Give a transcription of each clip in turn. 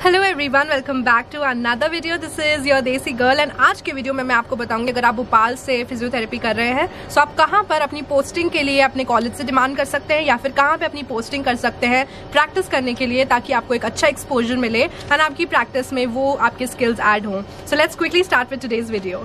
Hello everyone welcome back to another video this is your desi girl and आज के video में मैं आपको बताऊँगी अगर आप भोपाल से फिजियोथेरेपी कर रहे हैं सो आप कहाँ पर अपनी पोस्टिंग के लिए अपने कॉलेज से डिमांड कर सकते हैं या फिर कहाँ पे अपनी पोस्टिंग कर सकते हैं प्रैक्टिस करने के लिए ताकि आपको एक अच्छा एक्सपोजर मिले एंड आपकी प्रैक्टिस में वो आपके स्किल्स एड हों। So let's quickly start with today's video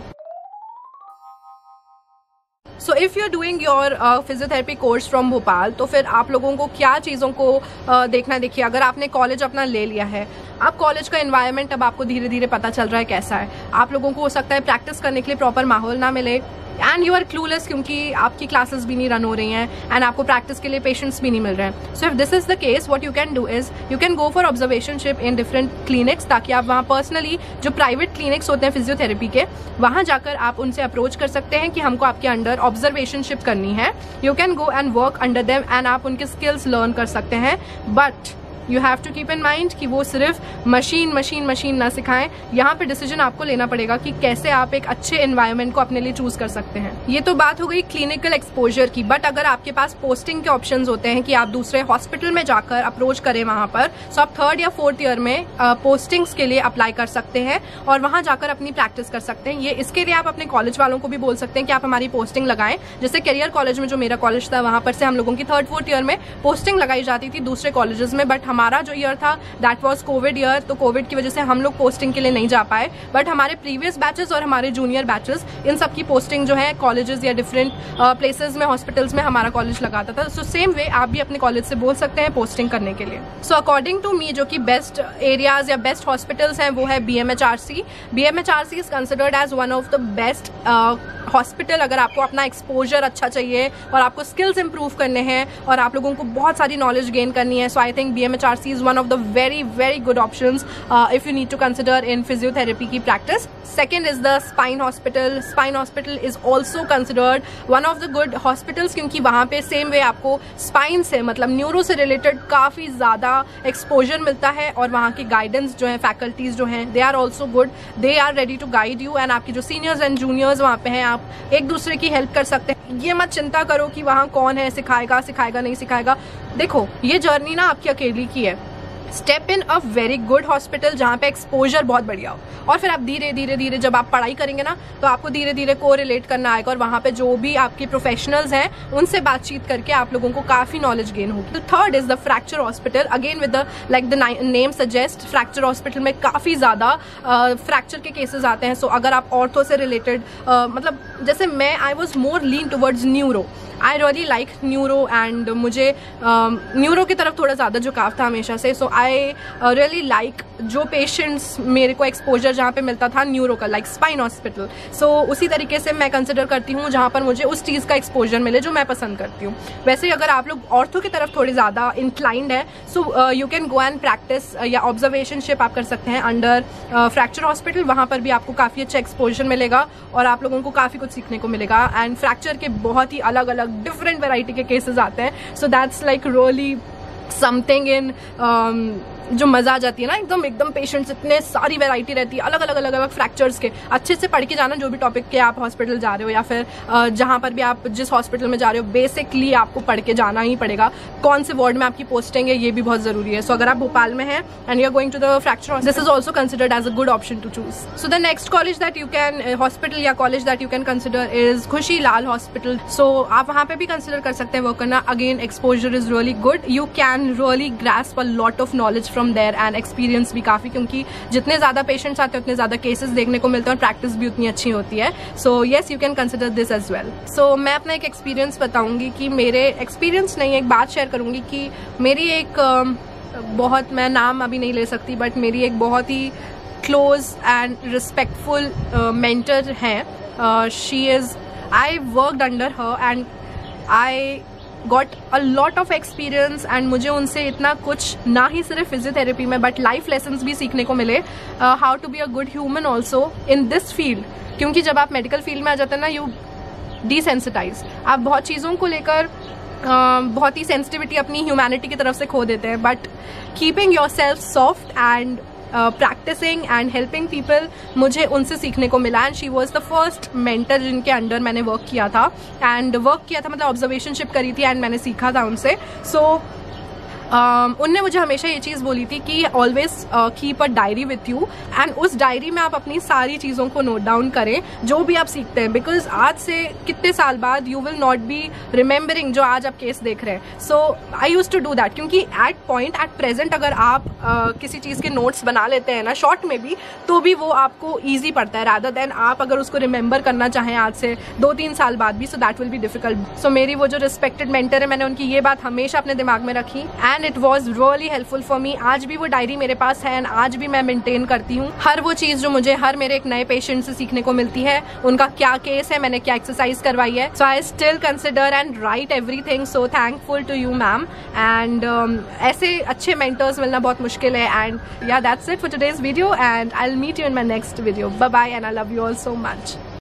so if you are doing your physiotherapy course from Bhopal तो फिर आप लोगों को क्या चीज़ों को uh, देखना देखिए अगर आपने कॉलेज अपना ले लिया है अब कॉलेज का इन्वायरमेंट अब आपको धीरे धीरे पता चल रहा है कैसा है। आप लोगों को हो सकता है प्रैक्टिस करने के लिए प्रॉपर माहौल ना मिले। एंड यू आर क्लूलेस क्योंकि आपकी क्लासेस भी नहीं रन हो रही हैं एंड आपको प्रैक्टिस के लिए पेशेंट्स भी नहीं मिल रहे हैं। So if this is the case what you can do is you can go for observationship in different clinics ताकि आप वहाँ पर्सनली जो प्राइवेट क्लिनिक्स होते हैं फिजियोथेरेपी के, वहाँ जाकर आप उनसे अप्रोच कर सकते हैं कि हमको आपके अंडर ऑब्जर्वेशनशिप करनी है। You can go and work under them and आप उनके स्किल्स लर्न कर सकते हैं। But you have to keep in mind कि वो सिर्फ़ मशीन मशीन मशीन ना सिखाएँ। यहाँ पे डिसीज़न आपको लेना पड़ेगा कि कैसे आप एक अच्छे एनवायरमेंट को अपने लिए चूज़ कर सकते हैं। ये तो बात हो गई क्लिनिकल एक्सपोजर की बट अगर आपके पास पोस्टिंग के ऑप्शन होते हैं कि आप दूसरे हॉस्पिटल में जाकर अप्रोच करें वहाँ पर सो आप थर्ड या फोर्थ ईयर में पोस्टिंग्स के लिए अप्लाई कर सकते हैं और वहाँ जाकर अपनी प्रैक्टिस कर सकते हैं। ये इसके लिए आप अपने कॉलेज वालों को भी बोल सकते हैं कि आप हमारी पोस्टिंग लगाएँ। जैसे करियर कॉलेज में जो मेरा कॉलेज था, वहाँ पर से हम लोगों की थर्ड फोर्थ ईयर में पोस्टिंग लगाई जाती थी दूसरे कॉलेजेस में बट हमारा जो ईयर था दैट वॉज़ कोविड ईयर तो कोविड की वजह से हम लोग पोस्टिंग के लिए नहीं जा पाए। बट हमारे प्रीवियस बैचेस और हमारे जूनियर बैचेस इन सब की पोस्टिंग जो है कॉलेजेस या डिफरेंट प्लेसेस में हॉस्पिटल्स में हमारा कॉलेज लगाता था। सो सेम वे आप भी अपने कॉलेज से बोल सकते हैं पोस्टिंग करने के लिए। सो अकॉर्डिंग टू मी जो कि बेस्ट एरियाज़ या बेस्ट हॉस्पिटल्स हैं, वो है B M H R C B M H R C is considered as one of the best hospital अगर आपको अपना एक्सपोजर अच्छा चाहिए और आपको स्किल्स इंप्रूव करने हैं और आप लोगों को बहुत सारी नॉलेज गेन करनी है so I think B M H C is one of the very very good options uh, if you need to consider in physiotherapy ki practice second is the spine hospital spine hospital is also considered one of the good hospitals क्योंकि वहाँ पे same way आपको spine से मतलब neuro से related काफ़ी ज़्यादा exposure मिलता है और वहाँ की गाइडेंस जो है फैकल्टीज जो हैं they are also good they are ready to guide you and आपकी जो सीनियर्स एंड जूनियर्स वहाँ पे हैं आप एक दूसरे की हेल्प कर सकते हैं ये मत चिंता करो कि वहाँ कौन है, सिखाएगा सिखाएगा, नहीं सिखाएगा। देखो, ये जर्नी ना आपकी अकेली की है। Step in a very good hospital जहाँ पे एक्सपोजर बहुत बढ़िया हो। और फिर आप धीरे धीरे धीरे जब आप पढ़ाई करेंगे ना तो आपको धीरे धीरे को रिलेट करना आएगा और वहाँ पे जो भी आपके प्रोफेशनल्स हैं उनसे बातचीत करके आप लोगों को काफ़ी नॉलेज गेन होगी। Third is the fracture hospital again with the like the name suggest fracture hospital में काफ़ी ज़्यादा फ्रैक्चर के केसेस आते हैं। सो so, अगर आप ऑर्थो से रिलेटेड मतलब जैसे मैं I was more lean towards neuro I really like neuro and मुझे न्यूरो uh, की तरफ़ थोड़ा ज़्यादा झुकाव था हमेशा से सो आई रियली लाइक जो पेशेंट्स मेरे को एक्सपोजर जहाँ पे मिलता था न्यूरो का लाइक स्पाइन हॉस्पिटल सो उसी तरीके से मैं कंसिडर करती हूँ जहाँ पर मुझे उस चीज़ का एक्सपोजर मिले जो मैं पसंद करती हूँ। वैसे ही अगर आप लोग ऑर्थो की तरफ़ थोड़ी ज़्यादा इंक्लाइंड है so you can go and practice या ऑब्जर्वेशनशिप आप कर सकते हैं अंडर फ्रैक्चर हॉस्पिटल वहाँ पर भी आपको काफ़ी अच्छा एक्सपोजर मिलेगा और आप लोगों को काफ़ी कुछ सीखने को मिलेगा। एंड फ्रैक्चर के बहुत ही अलग अलग डिफरेंट वेराइटी के केसेस आते हैं. So that's like really something in जो मज़ा आ जाती है ना एकदम एकदम पेशेंट्स इतने सारी वैरायटी रहती है अलग अलग अलग अलग फ्रैक्चर्स के। अच्छे से पढ़ के जाना जो भी टॉपिक के आप हॉस्पिटल जा रहे हो या फिर जहाँ पर भी आप जिस हॉस्पिटल में जा रहे हो बेसिकली आपको पढ़ के जाना ही पड़ेगा। कौन से वार्ड में आपकी पोस्टिंग है ये भी बहुत ज़रूरी है। सो so, अगर आप भोपाल में हैं and you are going to the fracture this is also considered as a good option to choose so the next college that you can hospital या college that you can consider is Khushi Lal hospital सो आप वहाँ पे भी consider कर सकते हैं work करना। Again exposure is really good you can really grasp a lot of knowledge from there and experience भी काफ़ी, क्योंकि जितने ज़्यादा पेशेंट्स आते हैं, उतने ज़्यादा केसेस देखने को मिलते हैं और प्रैक्टिस भी उतनी अच्छी होती है। So yes you can consider this as well so मैं अपना एक एक्सपीरियंस बताऊँगी कि मेरे एक्सपीरियंस नहीं, एक बात शेयर करूँगी कि मेरी एक बहुत, मैं नाम अभी नहीं ले सकती बट मेरी एक बहुत ही क्लोज एंड रिस्पेक्टफुल मेंटर हैं। She is I worked under her and I got a lot of experience and मुझे उनसे इतना कुछ ना ही सिर्फ़ फिजियोथेरेपी में बट लाइफ लेसन भी सीखने को मिले। How to be a good human also in this field क्योंकि जब आप मेडिकल फ़ील्ड में आ जाते हैं ना यू डिसेंसिटाइज आप बहुत चीज़ों को लेकर Uh, बहुत ही सेंसिटिविटी अपनी ह्यूमैनिटी की तरफ़ से खो देते हैं but keeping yourself soft and practising and helping people मुझे उनसे सीखने को मिला and she was the first mentor जिनके अंडर मैंने वर्क किया था एंड वर्क किया था मतलब ऑब्जर्वेशनशिप करी थी एंड मैंने सीखा था उनसे. सो so, um, उनने मुझे हमेशा ये चीज़ बोली थी कि always keep a diary with you and उस डायरी में आप अपनी सारी चीज़ों को नोट डाउन करें जो भी आप सीखते हैं बिकॉज़ आज से कितने साल बाद you will not be remembering जो आज आप केस देख रहे हैं। So I use to do that क्योंकि एट पॉइंट एट प्रेजेंट अगर आप uh, किसी चीज़ के नोट्स बना लेते हैं ना शॉर्ट में भी तो भी वो आपको ईजी पड़ता है रादर देन आप अगर उसको रिमेंबर करना चाहें आज से दो तीन साल बाद भी सो दैट विल भी डिफ़िकल्ट सो मेरी वो जो रिस्पेक्टेड मेंटर है मैंने उनकी ये बात हमेशा अपने दिमाग में रखी and it was really helpful for me आज भी वो डायरी मेरे पास है एंड आज भी मैं मेंटेन करती हूँ। हर वो चीज़ जो मुझे हर मेरे एक नए पेशेंट से सीखने को मिलती है, उनका क्या केस है, मैंने क्या एक्सरसाइज करवाई है। So I still consider and write everything so thankful to you ma'am and ऐसे अच्छे मेंटर्स मिलना बहुत मुश्किल है। And yeah that's it for today's video and I meet you in my next video bye and i love you all so much.